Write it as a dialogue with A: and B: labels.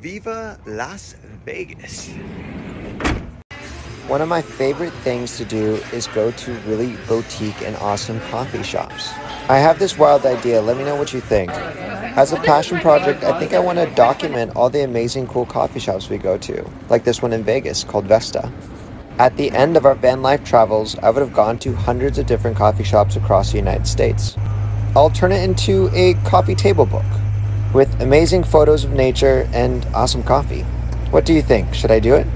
A: Viva Las Vegas!
B: One of my favorite things to do is go to really boutique and awesome coffee shops. I have this wild idea, let me know what you think. As a passion project, I think I want to document all the amazing cool coffee shops we go to, like this one in Vegas called Vesta. At the end of our van life travels, I would have gone to hundreds of different coffee shops across the United States. I'll turn it into a coffee table book with amazing photos of nature and awesome coffee. What do you think? Should I do it?